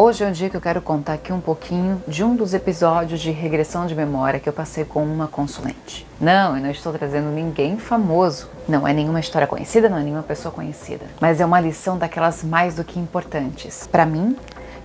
Hoje é um dia que eu quero contar aqui um pouquinho de um dos episódios de regressão de memória que eu passei com uma consulente. Não, eu não estou trazendo ninguém famoso. Não é nenhuma história conhecida, não é nenhuma pessoa conhecida. Mas é uma lição daquelas mais do que importantes. Para mim,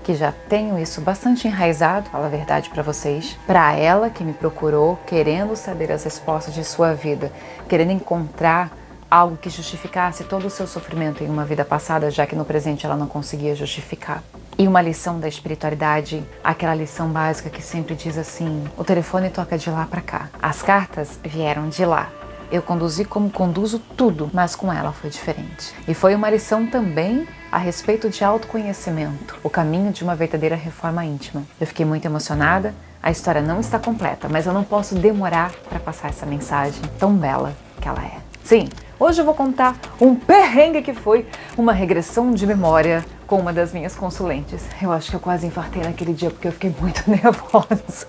que já tenho isso bastante enraizado, fala a verdade para vocês, para ela que me procurou querendo saber as respostas de sua vida, querendo encontrar algo que justificasse todo o seu sofrimento em uma vida passada, já que no presente ela não conseguia justificar. E uma lição da espiritualidade, aquela lição básica que sempre diz assim: o telefone toca de lá para cá. As cartas vieram de lá. Eu conduzi como conduzo tudo, mas com ela foi diferente. E foi uma lição também a respeito de autoconhecimento, o caminho de uma verdadeira reforma íntima. Eu fiquei muito emocionada. A história não está completa, mas eu não posso demorar para passar essa mensagem tão bela que ela é. Sim, hoje eu vou contar um perrengue que foi uma regressão de memória com uma das minhas consulentes. Eu acho que eu quase infartei naquele dia porque eu fiquei muito nervosa.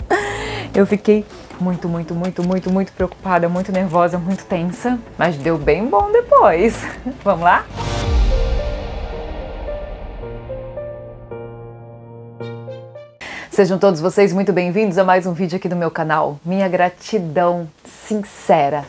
Eu fiquei muito, muito, muito, muito, muito preocupada, muito nervosa, muito tensa, mas deu bem bom depois. Vamos lá? Sejam todos vocês muito bem-vindos a mais um vídeo aqui do meu canal. Minha gratidão sincera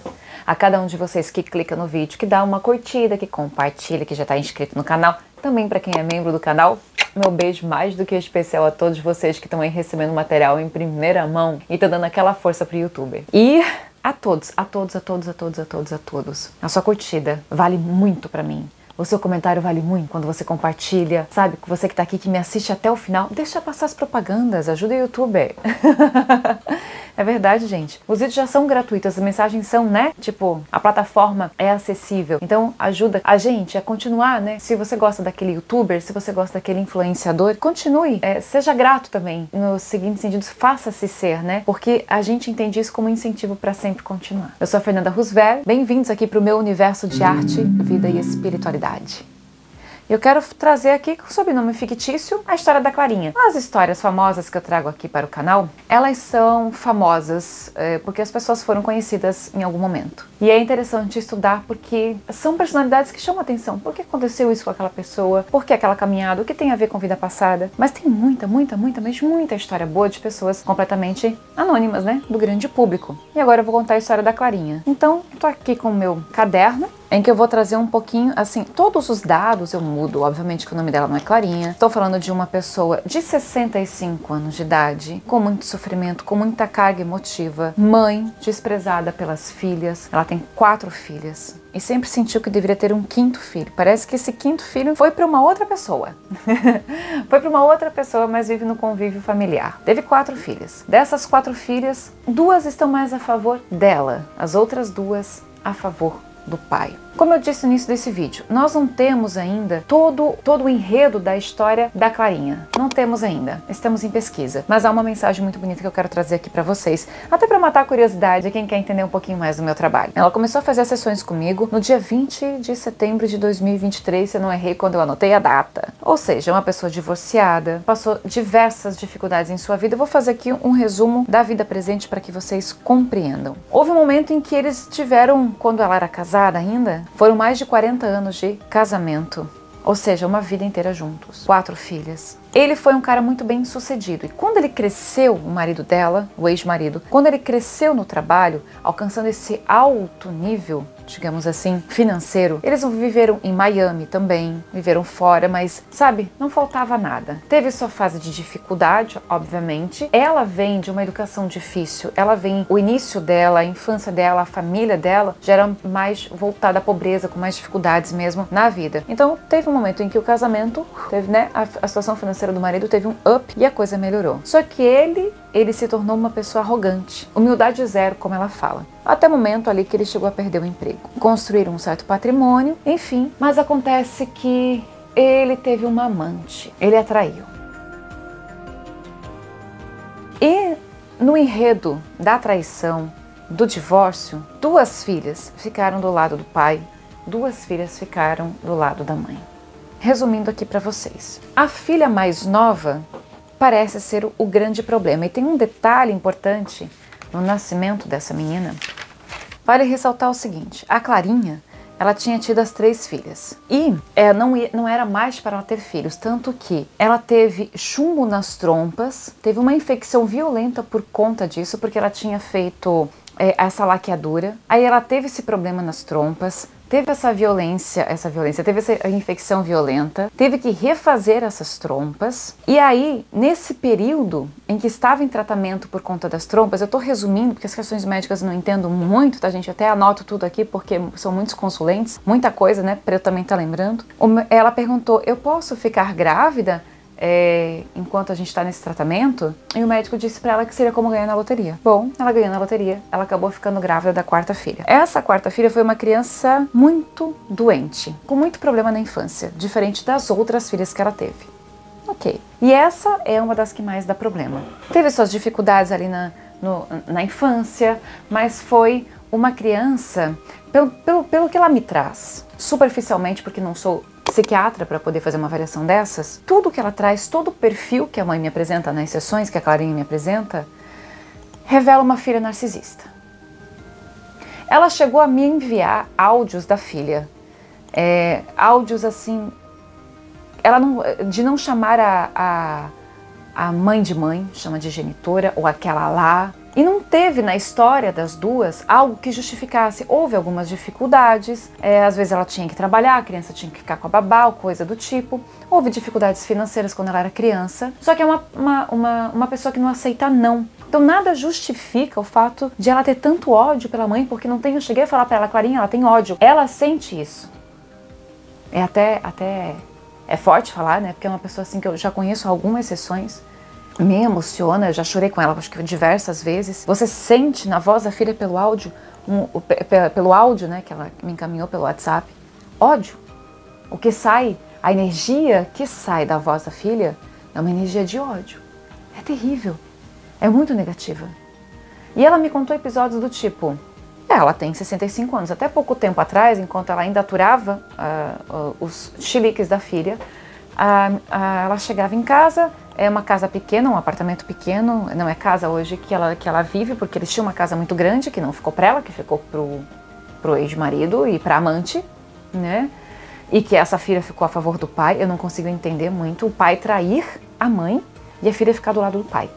a cada um de vocês que clica no vídeo, que dá uma curtida, que compartilha, que já está inscrito no canal. Também para quem é membro do canal, meu beijo mais do que especial a todos vocês que estão aí recebendo material em primeira mão e estão dando aquela força pro youtuber. E a todos, a todos, a todos, a todos, a todos, a todos. A sua curtida vale muito para mim. O seu comentário vale muito quando você compartilha, sabe? Você que está aqui, que me assiste até o final, deixa passar as propagandas, ajuda o youtuber. É verdade, gente. Os vídeos já são gratuitos, as mensagens são, né? Tipo, a plataforma é acessível. Então, ajuda a gente a continuar, né? Se você gosta daquele youtuber, se você gosta daquele influenciador, continue. É, seja grato também. No seguinte sentido, faça-se ser, né? Porque a gente entende isso como incentivo para sempre continuar. Eu sou a Fernanda Roosevelt. Bem-vindos aqui para o meu universo de arte, vida e espiritualidade. Eu quero trazer aqui, com sobrenome fictício, a história da Clarinha. As histórias famosas que eu trago aqui para o canal, elas são famosas é, porque as pessoas foram conhecidas em algum momento. E é interessante estudar porque são personalidades que chamam atenção. Por que aconteceu isso com aquela pessoa? Por que aquela caminhada? O que tem a ver com vida passada? Mas tem muita, muita, muita, mas muita história boa de pessoas completamente anônimas, né? Do grande público. E agora eu vou contar a história da Clarinha. Então, tô aqui com o meu caderno em que eu vou trazer um pouquinho, assim, todos os dados eu mudo, obviamente que o nome dela não é Clarinha. Estou falando de uma pessoa de 65 anos de idade, com muito sofrimento, com muita carga emotiva, mãe, desprezada pelas filhas. Ela tem quatro filhas e sempre sentiu que deveria ter um quinto filho. Parece que esse quinto filho foi para uma outra pessoa. foi para uma outra pessoa, mas vive no convívio familiar. Teve quatro filhas. Dessas quatro filhas, duas estão mais a favor dela, as outras duas a favor do pai. Como eu disse no início desse vídeo, nós não temos ainda todo, todo o enredo da história da Clarinha. Não temos ainda. Estamos em pesquisa. Mas há uma mensagem muito bonita que eu quero trazer aqui para vocês, até para matar a curiosidade de quem quer entender um pouquinho mais do meu trabalho. Ela começou a fazer sessões comigo no dia 20 de setembro de 2023, se eu não errei quando eu anotei a data. Ou seja, uma pessoa divorciada, passou diversas dificuldades em sua vida. Eu vou fazer aqui um resumo da vida presente para que vocês compreendam. Houve um momento em que eles tiveram, quando ela era casada ainda, foram mais de 40 anos de casamento, ou seja, uma vida inteira juntos. Quatro filhas. Ele foi um cara muito bem sucedido e quando ele cresceu, o marido dela, o ex-marido, quando ele cresceu no trabalho, alcançando esse alto nível digamos assim, financeiro. Eles viveram em Miami também, viveram fora, mas sabe, não faltava nada. Teve sua fase de dificuldade, obviamente. Ela vem de uma educação difícil, ela vem, o início dela, a infância dela, a família dela já era mais voltada à pobreza, com mais dificuldades mesmo na vida. Então teve um momento em que o casamento teve, né, a, a situação financeira do marido teve um up e a coisa melhorou. Só que ele ele se tornou uma pessoa arrogante, humildade zero, como ela fala. Até o momento ali que ele chegou a perder o emprego. Construir um certo patrimônio, enfim, mas acontece que ele teve uma amante, ele atraiu. E no enredo da traição, do divórcio, duas filhas ficaram do lado do pai, duas filhas ficaram do lado da mãe. Resumindo aqui para vocês, a filha mais nova parece ser o grande problema. E tem um detalhe importante no nascimento dessa menina. Vale ressaltar o seguinte: a Clarinha ela tinha tido as três filhas. E é, não, não era mais para ela ter filhos, tanto que ela teve chumbo nas trompas, teve uma infecção violenta por conta disso, porque ela tinha feito é, essa laqueadura. Aí ela teve esse problema nas trompas, teve essa violência, essa violência, teve essa infecção violenta, teve que refazer essas trompas. E aí, nesse período em que estava em tratamento por conta das trompas, eu estou resumindo porque as questões médicas eu não entendo muito, tá gente? até anoto tudo aqui porque são muitos consulentes, muita coisa, né? Para eu também estar tá lembrando. Ela perguntou: "Eu posso ficar grávida?" É, enquanto a gente está nesse tratamento, e o médico disse para ela que seria como ganhar na loteria. Bom, ela ganhou na loteria, ela acabou ficando grávida da quarta filha. Essa quarta filha foi uma criança muito doente, com muito problema na infância, diferente das outras filhas que ela teve. Ok. E essa é uma das que mais dá problema. Teve suas dificuldades ali na, no, na infância, mas foi uma criança, pelo, pelo, pelo que ela me traz, superficialmente, porque não sou psiquiatra para poder fazer uma avaliação dessas, tudo que ela traz, todo o perfil que a mãe me apresenta nas sessões, que a Clarinha me apresenta, revela uma filha narcisista. Ela chegou a me enviar áudios da filha, é, áudios assim, ela não, de não chamar a, a, a mãe de mãe, chama de genitora, ou aquela lá, e não teve na história das duas algo que justificasse. Houve algumas dificuldades, é, às vezes ela tinha que trabalhar, a criança tinha que ficar com a babá, ou coisa do tipo. Houve dificuldades financeiras quando ela era criança. Só que é uma, uma, uma, uma pessoa que não aceita não. Então nada justifica o fato de ela ter tanto ódio pela mãe, porque não tem. Eu cheguei a falar para ela, Clarinha, ela tem ódio. Ela sente isso. É até, até é forte falar, né? Porque é uma pessoa assim que eu já conheço algumas sessões me emociona, eu já chorei com ela acho que diversas vezes. Você sente na voz da filha pelo áudio, um, pelo áudio, né, que ela me encaminhou pelo WhatsApp, ódio. O que sai, a energia que sai da voz da filha é uma energia de ódio. É terrível. É muito negativa. E ela me contou episódios do tipo: é, ela tem 65 anos. Até pouco tempo atrás, enquanto ela ainda aturava uh, os chiliques da filha, uh, uh, ela chegava em casa, é uma casa pequena, um apartamento pequeno, não é casa hoje que ela, que ela vive, porque eles tinham uma casa muito grande que não ficou para ela, que ficou pro, pro ex-marido e pra amante, né? E que essa filha ficou a favor do pai. Eu não consigo entender muito o pai trair a mãe e a filha ficar do lado do pai.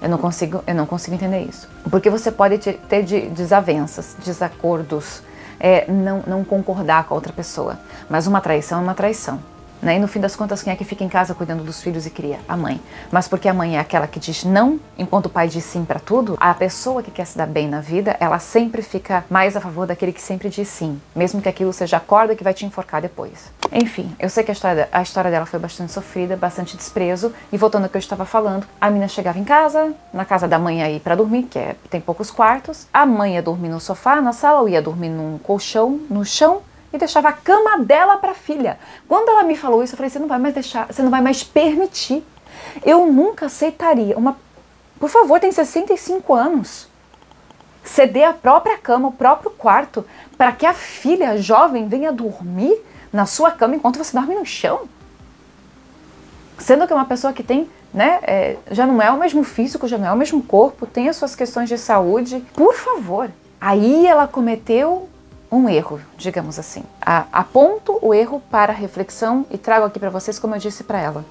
Eu não consigo, eu não consigo entender isso. Porque você pode ter desavenças, desacordos, é, não, não concordar com a outra pessoa. Mas uma traição é uma traição. Né? E no fim das contas, quem é que fica em casa cuidando dos filhos e cria? A mãe. Mas porque a mãe é aquela que diz não, enquanto o pai diz sim para tudo, a pessoa que quer se dar bem na vida, ela sempre fica mais a favor daquele que sempre diz sim, mesmo que aquilo seja a corda que vai te enforcar depois. Enfim, eu sei que a história, a história dela foi bastante sofrida, bastante desprezo, e voltando ao que eu estava falando, a menina chegava em casa, na casa da mãe aí para dormir, que é, tem poucos quartos, a mãe ia dormir no sofá, na sala, ou ia dormir num colchão, no chão, e deixava a cama dela para a filha. Quando ela me falou isso, eu falei: você não vai mais deixar, você não vai mais permitir. Eu nunca aceitaria uma. Por favor, tem 65 anos. Ceder a própria cama, o próprio quarto, para que a filha jovem venha dormir na sua cama enquanto você dorme no chão? Sendo que é uma pessoa que tem, né, é, já não é o mesmo físico, já não é o mesmo corpo, tem as suas questões de saúde. Por favor. Aí ela cometeu um erro, digamos assim. Aponto o erro para reflexão e trago aqui para vocês, como eu disse para ela.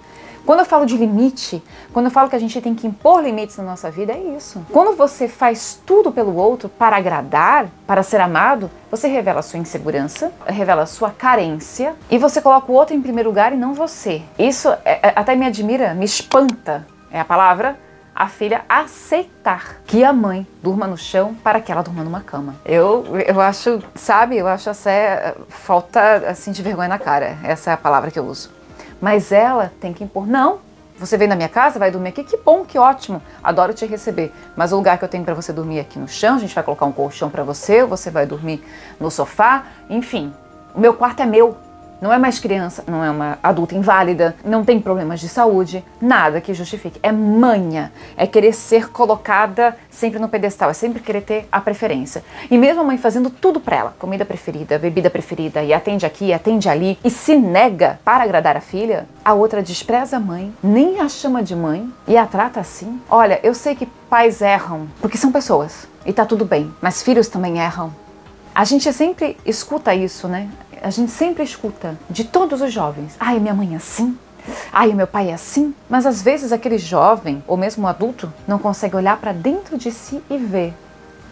Quando eu falo de limite, quando eu falo que a gente tem que impor limites na nossa vida, é isso. Quando você faz tudo pelo outro para agradar, para ser amado, você revela sua insegurança, revela sua carência e você coloca o outro em primeiro lugar e não você. Isso é, é, até me admira, me espanta, é a palavra, a filha aceitar que a mãe durma no chão para que ela durma numa cama. Eu, eu acho, sabe, eu acho essa falta assim de vergonha na cara. Essa é a palavra que eu uso. Mas ela tem que impor, não, você vem na minha casa, vai dormir aqui, que bom, que ótimo, adoro te receber. Mas o lugar que eu tenho para você dormir é aqui no chão, a gente vai colocar um colchão para você, você vai dormir no sofá, enfim. O meu quarto é meu, não é mais criança, não é uma adulta inválida, não tem problemas de saúde, nada que justifique. É manha, é querer ser colocada sempre no pedestal, é sempre querer ter a preferência. E mesmo a mãe fazendo tudo para ela, comida preferida, bebida preferida, e atende aqui, atende ali, e se nega para agradar a filha, a outra despreza a mãe, nem a chama de mãe e a trata assim. Olha, eu sei que pais erram, porque são pessoas, e tá tudo bem, mas filhos também erram. A gente sempre escuta isso, né? A gente sempre escuta de todos os jovens. Ai, minha mãe é assim. Ai, meu pai é assim. Mas às vezes aquele jovem, ou mesmo adulto, não consegue olhar para dentro de si e ver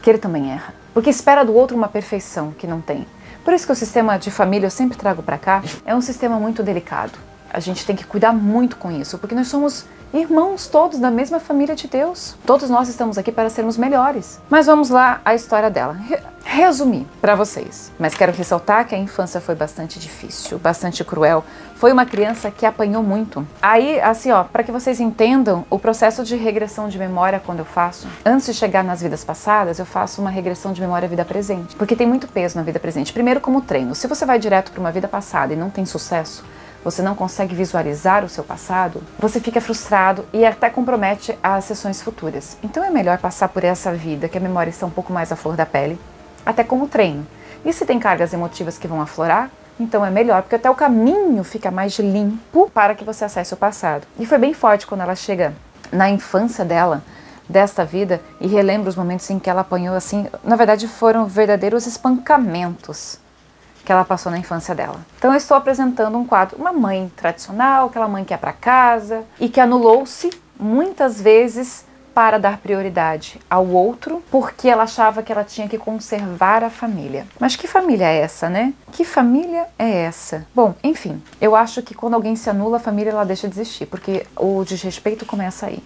que ele também erra. Porque espera do outro uma perfeição que não tem. Por isso que o sistema de família eu sempre trago para cá é um sistema muito delicado. A gente tem que cuidar muito com isso, porque nós somos irmãos todos da mesma família de Deus. Todos nós estamos aqui para sermos melhores. Mas vamos lá a história dela. Re resumir para vocês. Mas quero ressaltar que a infância foi bastante difícil, bastante cruel. Foi uma criança que apanhou muito. Aí, assim, ó, para que vocês entendam o processo de regressão de memória quando eu faço, antes de chegar nas vidas passadas, eu faço uma regressão de memória à vida presente, porque tem muito peso na vida presente. Primeiro como treino. Se você vai direto para uma vida passada e não tem sucesso, você não consegue visualizar o seu passado, você fica frustrado e até compromete as sessões futuras. Então é melhor passar por essa vida, que a memória está um pouco mais à flor da pele, até como treino. E se tem cargas emotivas que vão aflorar, então é melhor, porque até o caminho fica mais limpo para que você acesse o passado. E foi bem forte quando ela chega na infância dela, desta vida, e relembra os momentos em que ela apanhou assim. Na verdade, foram verdadeiros espancamentos que ela passou na infância dela. Então eu estou apresentando um quadro, uma mãe tradicional, aquela mãe que é para casa e que anulou-se muitas vezes para dar prioridade ao outro, porque ela achava que ela tinha que conservar a família. Mas que família é essa, né? Que família é essa? Bom, enfim, eu acho que quando alguém se anula, a família ela deixa de existir, porque o desrespeito começa aí.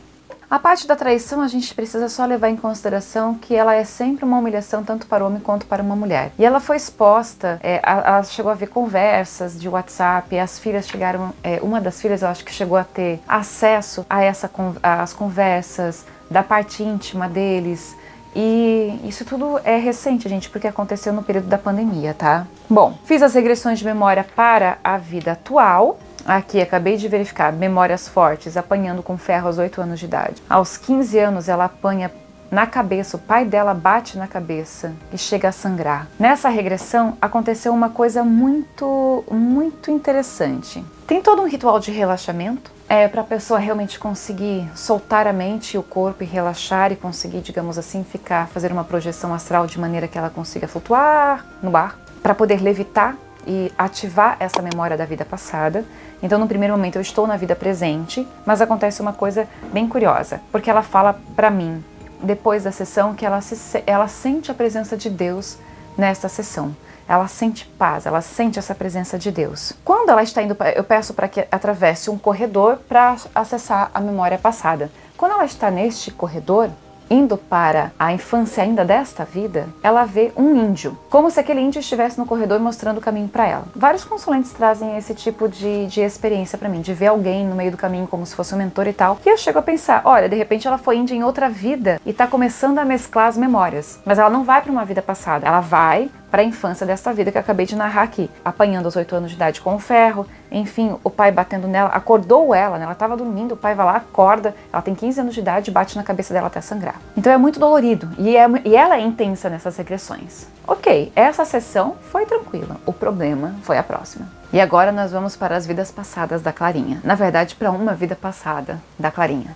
A parte da traição a gente precisa só levar em consideração que ela é sempre uma humilhação tanto para o homem quanto para uma mulher. E ela foi exposta, é, ela chegou a ver conversas de WhatsApp, as filhas chegaram, é, uma das filhas eu acho que chegou a ter acesso a essa as conversas da parte íntima deles. E isso tudo é recente, gente, porque aconteceu no período da pandemia, tá? Bom, fiz as regressões de memória para a vida atual Aqui, acabei de verificar, memórias fortes, apanhando com ferro aos 8 anos de idade. Aos 15 anos, ela apanha na cabeça, o pai dela bate na cabeça e chega a sangrar. Nessa regressão aconteceu uma coisa muito, muito interessante. Tem todo um ritual de relaxamento é, para a pessoa realmente conseguir soltar a mente e o corpo e relaxar e conseguir, digamos assim, ficar, fazer uma projeção astral de maneira que ela consiga flutuar no ar, para poder levitar e ativar essa memória da vida passada. Então, no primeiro momento, eu estou na vida presente, mas acontece uma coisa bem curiosa, porque ela fala para mim, depois da sessão, que ela, se, ela sente a presença de Deus nesta sessão. Ela sente paz, ela sente essa presença de Deus. Quando ela está indo, eu peço para que atravesse um corredor para acessar a memória passada. Quando ela está neste corredor, indo para a infância ainda desta vida, ela vê um índio, como se aquele índio estivesse no corredor mostrando o caminho para ela. Vários consulentes trazem esse tipo de, de experiência para mim, de ver alguém no meio do caminho como se fosse um mentor e tal. E eu chego a pensar, olha, de repente ela foi índia em outra vida e está começando a mesclar as memórias, mas ela não vai para uma vida passada, ela vai para a infância dessa vida que acabei de narrar aqui, apanhando aos 8 anos de idade com o ferro, enfim, o pai batendo nela, acordou ela, né? ela estava dormindo, o pai vai lá, acorda, ela tem 15 anos de idade bate na cabeça dela até sangrar. Então é muito dolorido e, é, e ela é intensa nessas regressões. Ok, essa sessão foi tranquila, o problema foi a próxima. E agora nós vamos para as vidas passadas da Clarinha. Na verdade, para uma vida passada da Clarinha.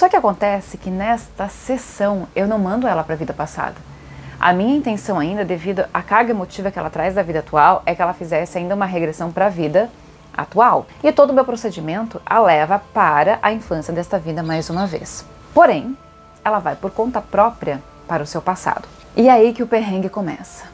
Só que acontece que nesta sessão eu não mando ela para a vida passada. A minha intenção ainda, devido à carga emotiva que ela traz da vida atual, é que ela fizesse ainda uma regressão para a vida atual. E todo o meu procedimento a leva para a infância desta vida mais uma vez. Porém, ela vai por conta própria para o seu passado. E é aí que o perrengue começa.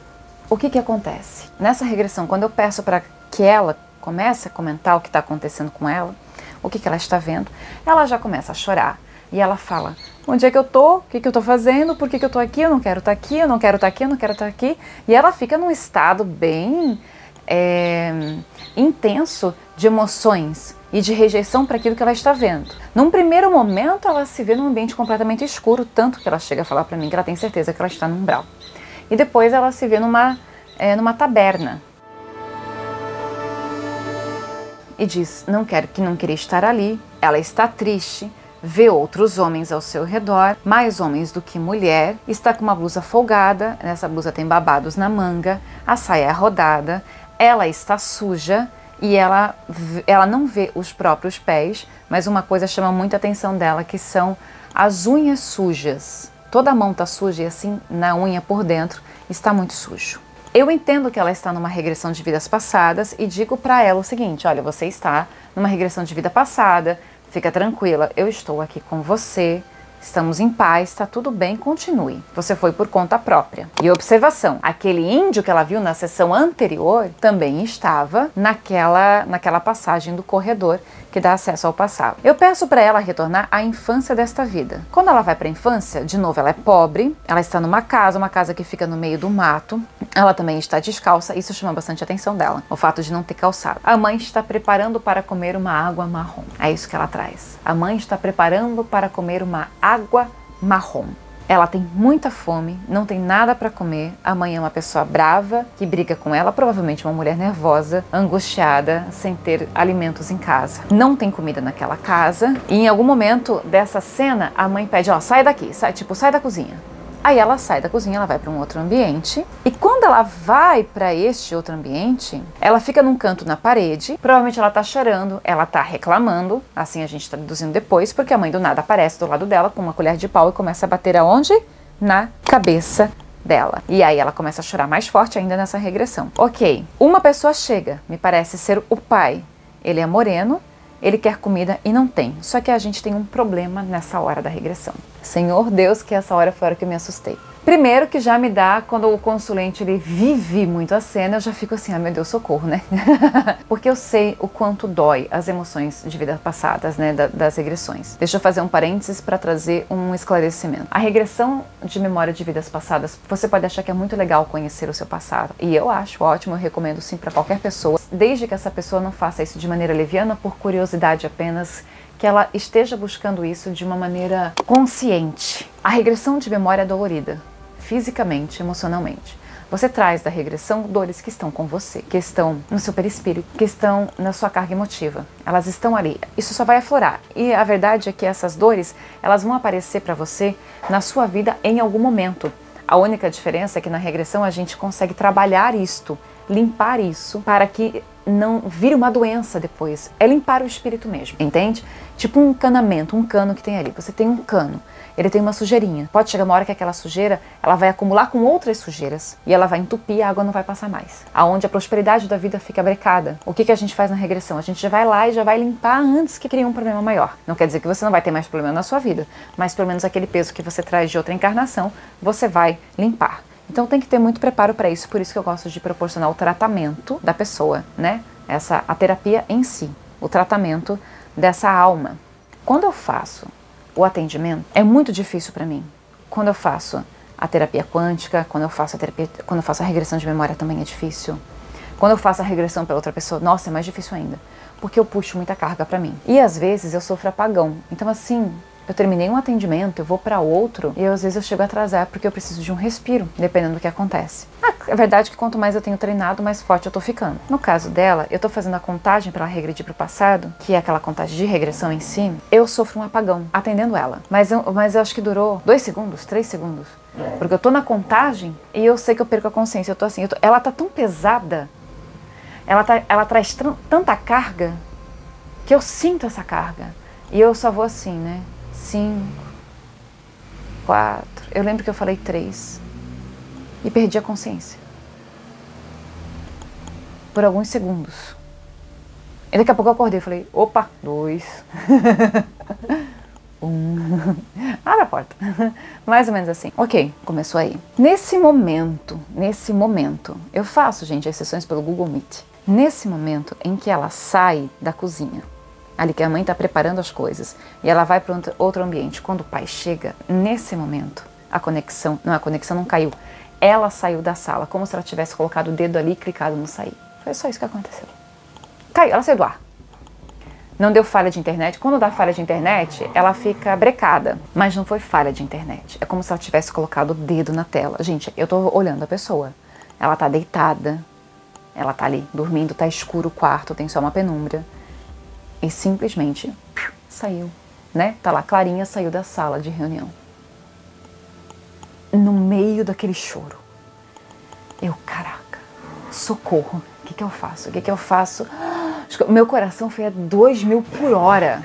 O que que acontece? Nessa regressão, quando eu peço para que ela comece a comentar o que está acontecendo com ela, o que, que ela está vendo, ela já começa a chorar, e ela fala: onde é que eu tô? O que, que eu tô fazendo? Por que, que eu tô aqui? Eu não quero estar tá aqui, eu não quero estar tá aqui, eu não quero estar tá aqui. E ela fica num estado bem é, intenso de emoções e de rejeição para aquilo que ela está vendo. Num primeiro momento, ela se vê num ambiente completamente escuro, tanto que ela chega a falar para mim que ela tem certeza que ela está num umbral. E depois ela se vê numa, é, numa taberna. E diz: não quero que não queria estar ali. Ela está triste, vê outros homens ao seu redor, mais homens do que mulher, está com uma blusa folgada, nessa blusa tem babados na manga, a saia é rodada, ela está suja e ela, ela não vê os próprios pés, mas uma coisa chama muito a atenção dela, que são as unhas sujas. Toda a mão está suja e assim na unha por dentro está muito sujo. Eu entendo que ela está numa regressão de vidas passadas e digo para ela o seguinte: olha, você está numa regressão de vida passada, fica tranquila, eu estou aqui com você Estamos em paz, está tudo bem, continue. Você foi por conta própria. E observação: aquele índio que ela viu na sessão anterior também estava naquela, naquela passagem do corredor que dá acesso ao passado. Eu peço para ela retornar à infância desta vida. Quando ela vai para a infância, de novo, ela é pobre, ela está numa casa, uma casa que fica no meio do mato. Ela também está descalça, isso chama bastante atenção dela, o fato de não ter calçado. A mãe está preparando para comer uma água marrom. É isso que ela traz. A mãe está preparando para comer uma água marrom. Ela tem muita fome, não tem nada para comer. A mãe é uma pessoa brava que briga com ela, provavelmente uma mulher nervosa, angustiada, sem ter alimentos em casa. Não tem comida naquela casa. E em algum momento dessa cena, a mãe pede: "Ó, sai daqui, sai, tipo, sai da cozinha". Aí ela sai da cozinha, ela vai para um outro ambiente. E quando ela vai para este outro ambiente, ela fica num canto na parede. Provavelmente ela tá chorando, ela tá reclamando. Assim a gente tá deduzindo depois, porque a mãe do nada aparece do lado dela com uma colher de pau e começa a bater aonde? Na cabeça dela. E aí ela começa a chorar mais forte ainda nessa regressão. Ok, uma pessoa chega, me parece ser o pai. Ele é moreno, ele quer comida e não tem. Só que a gente tem um problema nessa hora da regressão. Senhor Deus, que essa hora foi a hora que eu me assustei. Primeiro que já me dá, quando o consulente ele vive muito a cena, eu já fico assim, ah meu Deus, socorro, né? Porque eu sei o quanto dói as emoções de vidas passadas, né, das regressões. Deixa eu fazer um parênteses para trazer um esclarecimento. A regressão de memória de vidas passadas, você pode achar que é muito legal conhecer o seu passado. E eu acho ótimo, eu recomendo sim para qualquer pessoa, desde que essa pessoa não faça isso de maneira leviana, por curiosidade apenas, que ela esteja buscando isso de uma maneira consciente. A regressão de memória é dolorida fisicamente, emocionalmente. Você traz da regressão dores que estão com você, que estão no seu perispírito, que estão na sua carga emotiva. Elas estão ali. Isso só vai aflorar. E a verdade é que essas dores, elas vão aparecer para você na sua vida em algum momento. A única diferença é que na regressão a gente consegue trabalhar isto, limpar isso, para que não vire uma doença depois. É limpar o espírito mesmo, entende? Tipo um canamento, um cano que tem ali. Você tem um cano ele tem uma sujeirinha. Pode chegar uma hora que aquela sujeira ela vai acumular com outras sujeiras e ela vai entupir a água não vai passar mais. Aonde a prosperidade da vida fica brecada. O que, que a gente faz na regressão? A gente já vai lá e já vai limpar antes que crie um problema maior. Não quer dizer que você não vai ter mais problema na sua vida, mas pelo menos aquele peso que você traz de outra encarnação, você vai limpar. Então tem que ter muito preparo para isso, por isso que eu gosto de proporcionar o tratamento da pessoa, né? Essa a terapia em si, o tratamento dessa alma. Quando eu faço o atendimento é muito difícil para mim. Quando eu faço a terapia quântica, quando eu faço a terapia, quando eu faço a regressão de memória também é difícil. Quando eu faço a regressão pela outra pessoa, nossa, é mais difícil ainda, porque eu puxo muita carga para mim. E às vezes eu sofro apagão. Então assim, eu terminei um atendimento, eu vou para outro e às vezes eu chego a atrasar porque eu preciso de um respiro, dependendo do que acontece. Ah, é verdade que quanto mais eu tenho treinado, mais forte eu tô ficando. No caso dela, eu tô fazendo a contagem para ela regredir pro passado, que é aquela contagem de regressão em si. Eu sofro um apagão atendendo ela, mas eu, mas eu acho que durou dois segundos, três segundos. Porque eu tô na contagem e eu sei que eu perco a consciência. Eu tô assim, eu tô, ela tá tão pesada, ela, tá, ela traz tanta carga que eu sinto essa carga. E eu só vou assim, né? Cinco, quatro. Eu lembro que eu falei três e perdi a consciência por alguns segundos. E daqui a pouco eu acordei e falei: opa, dois. um. Abre a porta. Mais ou menos assim. Ok, começou aí. Nesse momento, nesse momento, eu faço, gente, as sessões pelo Google Meet. Nesse momento em que ela sai da cozinha, ali que a mãe está preparando as coisas e ela vai para outro ambiente. Quando o pai chega, nesse momento, a conexão, não, a conexão não caiu. Ela saiu da sala, como se ela tivesse colocado o dedo ali e clicado no sair. Foi só isso que aconteceu. Caiu, ela saiu do ar. Não deu falha de internet. Quando dá falha de internet, ela fica brecada. Mas não foi falha de internet. É como se ela tivesse colocado o dedo na tela. Gente, eu tô olhando a pessoa. Ela tá deitada. Ela tá ali, dormindo, tá escuro o quarto, tem só uma penumbra e simplesmente saiu, né? Tá lá, Clarinha saiu da sala de reunião. No meio daquele choro. Eu, caraca, socorro, o que, que eu faço? O que, que eu faço? Meu coração foi a 2 mil por hora.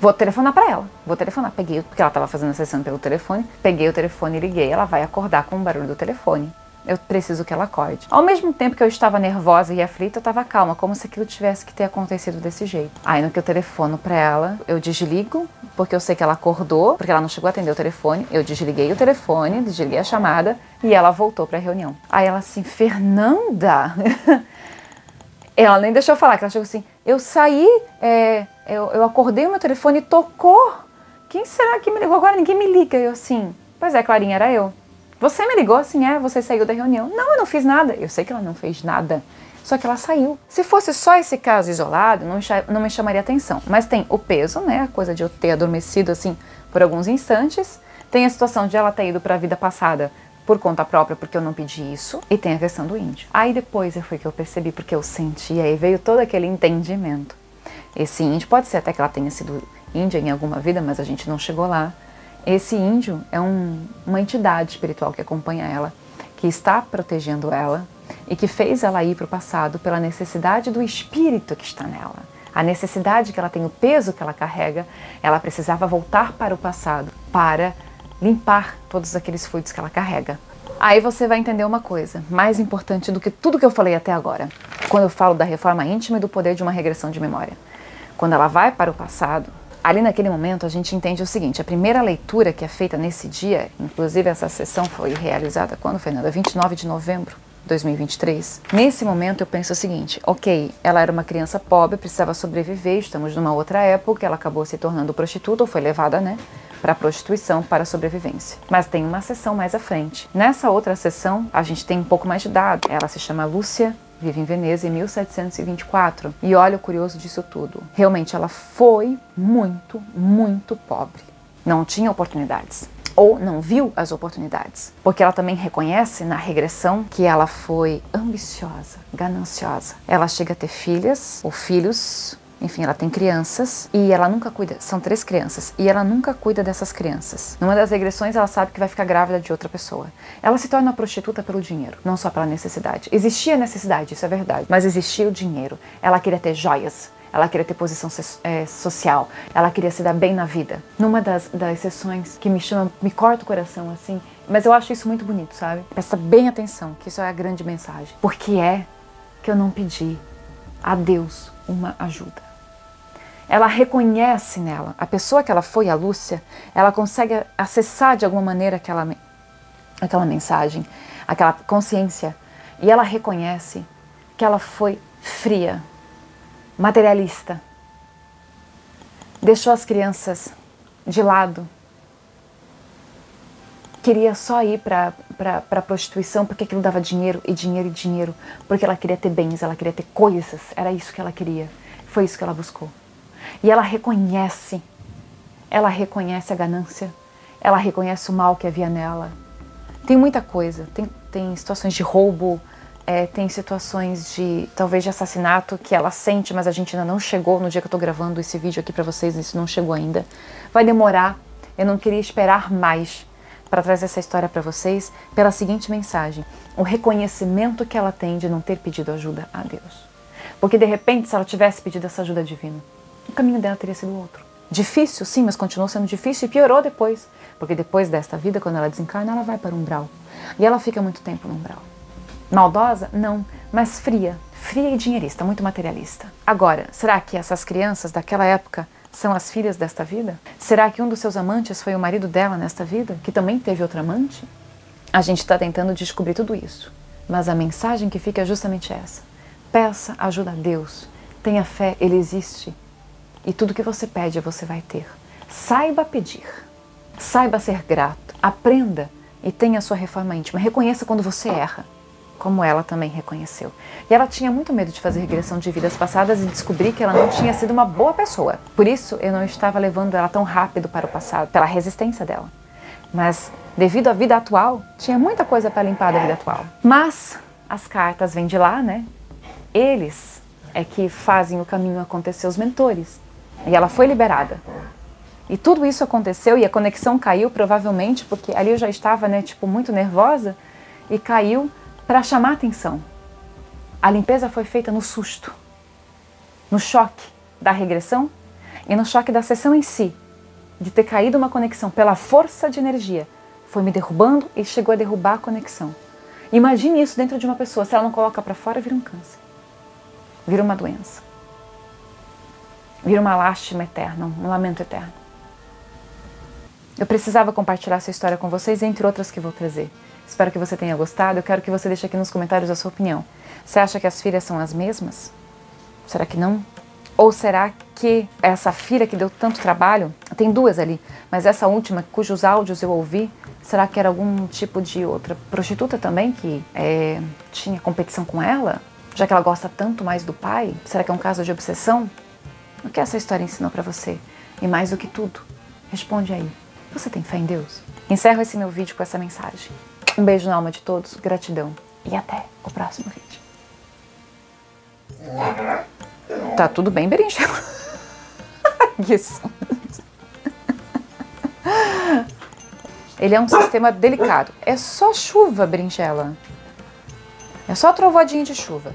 Vou telefonar para ela. Vou telefonar. Peguei, porque ela estava fazendo a sessão pelo telefone. Peguei o telefone e liguei. Ela vai acordar com o barulho do telefone. Eu preciso que ela acorde. Ao mesmo tempo que eu estava nervosa e aflita, eu estava calma, como se aquilo tivesse que ter acontecido desse jeito. Aí no que eu telefono para ela, eu desligo, porque eu sei que ela acordou, porque ela não chegou a atender o telefone. Eu desliguei o telefone, desliguei a chamada e ela voltou para a reunião. Aí ela assim, Fernanda, ela nem deixou eu falar, que ela chegou assim, eu saí, é, eu, eu acordei, o meu telefone tocou. Quem será que me ligou agora? Ninguém me liga. Eu assim, pois é, Clarinha, era eu. Você me ligou assim, é? Você saiu da reunião. Não, eu não fiz nada. Eu sei que ela não fez nada. Só que ela saiu. Se fosse só esse caso isolado, não, me chamaria atenção. Mas tem o peso, né? A coisa de eu ter adormecido assim por alguns instantes. Tem a situação de ela ter ido para a vida passada por conta própria, porque eu não pedi isso. E tem a questão do índio. Aí depois foi que eu percebi, porque eu senti, aí veio todo aquele entendimento. Esse índio, pode ser até que ela tenha sido índia em alguma vida, mas a gente não chegou lá. Esse índio é um, uma entidade espiritual que acompanha ela, que está protegendo ela e que fez ela ir para o passado pela necessidade do espírito que está nela. A necessidade que ela tem, o peso que ela carrega, ela precisava voltar para o passado para limpar todos aqueles fluidos que ela carrega. Aí você vai entender uma coisa, mais importante do que tudo que eu falei até agora, quando eu falo da reforma íntima e do poder de uma regressão de memória. Quando ela vai para o passado, Ali naquele momento a gente entende o seguinte: a primeira leitura que é feita nesse dia, inclusive essa sessão foi realizada quando, Fernanda? 29 de novembro. 2023. Nesse momento eu penso o seguinte: ok, ela era uma criança pobre, precisava sobreviver, estamos numa outra época, ela acabou se tornando prostituta ou foi levada, né, para prostituição para sobrevivência. Mas tem uma sessão mais à frente. Nessa outra sessão a gente tem um pouco mais de dados. Ela se chama Lúcia vive em Veneza em 1724. E olha o curioso disso tudo. Realmente ela foi muito, muito pobre. Não tinha oportunidades ou não viu as oportunidades, porque ela também reconhece na regressão que ela foi ambiciosa, gananciosa. Ela chega a ter filhas ou filhos enfim, ela tem crianças e ela nunca cuida. São três crianças e ela nunca cuida dessas crianças. Numa das regressões, ela sabe que vai ficar grávida de outra pessoa. Ela se torna prostituta pelo dinheiro, não só pela necessidade. Existia necessidade, isso é verdade, mas existia o dinheiro. Ela queria ter joias. Ela queria ter posição é, social, ela queria se dar bem na vida. Numa das, das sessões que me chama, me corta o coração assim, mas eu acho isso muito bonito, sabe? Presta bem atenção, que isso é a grande mensagem. Porque é que eu não pedi a Deus uma ajuda ela reconhece nela. A pessoa que ela foi, a Lúcia, ela consegue acessar de alguma maneira aquela, aquela mensagem, aquela consciência. E ela reconhece que ela foi fria, materialista. Deixou as crianças de lado. Queria só ir para a prostituição porque aquilo dava dinheiro e dinheiro e dinheiro. Porque ela queria ter bens, ela queria ter coisas. Era isso que ela queria. Foi isso que ela buscou. E ela reconhece, ela reconhece a ganância, ela reconhece o mal que havia nela. Tem muita coisa, tem, tem situações de roubo, é, tem situações de talvez de assassinato que ela sente, mas a gente ainda não chegou no dia que eu estou gravando esse vídeo aqui para vocês, isso não chegou ainda. Vai demorar, eu não queria esperar mais para trazer essa história para vocês pela seguinte mensagem: o reconhecimento que ela tem de não ter pedido ajuda a Deus. Porque de repente, se ela tivesse pedido essa ajuda divina, o caminho dela teria sido outro. Difícil, sim, mas continuou sendo difícil e piorou depois. Porque depois desta vida, quando ela desencarna, ela vai para o umbral. E ela fica muito tempo no umbral. Maldosa? Não, mas fria. Fria e dinheirista, muito materialista. Agora, será que essas crianças daquela época são as filhas desta vida? Será que um dos seus amantes foi o marido dela nesta vida, que também teve outra amante? A gente está tentando descobrir tudo isso. Mas a mensagem que fica é justamente essa. Peça ajuda a Deus. Tenha fé, Ele existe. E tudo que você pede você vai ter. Saiba pedir. Saiba ser grato. Aprenda e tenha sua reforma íntima. Reconheça quando você erra, como ela também reconheceu. E ela tinha muito medo de fazer regressão de vidas passadas e descobrir que ela não tinha sido uma boa pessoa. Por isso, eu não estava levando ela tão rápido para o passado, pela resistência dela. Mas, devido à vida atual, tinha muita coisa para limpar da vida atual. Mas as cartas vêm de lá, né? Eles é que fazem o caminho acontecer, os mentores. E ela foi liberada. E tudo isso aconteceu e a conexão caiu provavelmente porque ali eu já estava, né, tipo, muito nervosa e caiu para chamar atenção. A limpeza foi feita no susto, no choque da regressão e no choque da sessão em si, de ter caído uma conexão pela força de energia. Foi me derrubando e chegou a derrubar a conexão. Imagine isso dentro de uma pessoa. Se ela não coloca para fora, vira um câncer. Vira uma doença. Vira uma lástima eterna, um lamento eterno. Eu precisava compartilhar essa história com vocês, entre outras que vou trazer. Espero que você tenha gostado. Eu quero que você deixe aqui nos comentários a sua opinião. Você acha que as filhas são as mesmas? Será que não? Ou será que essa filha que deu tanto trabalho, tem duas ali, mas essa última, cujos áudios eu ouvi, será que era algum tipo de outra prostituta também que é, tinha competição com ela? Já que ela gosta tanto mais do pai? Será que é um caso de obsessão? O que essa história ensinou para você? E mais do que tudo, responde aí. Você tem fé em Deus? Encerro esse meu vídeo com essa mensagem. Um beijo na alma de todos, gratidão e até o próximo vídeo. Tá tudo bem, berinjela? Isso. Ele é um sistema delicado. É só chuva, berinjela. É só trovoadinha de chuva.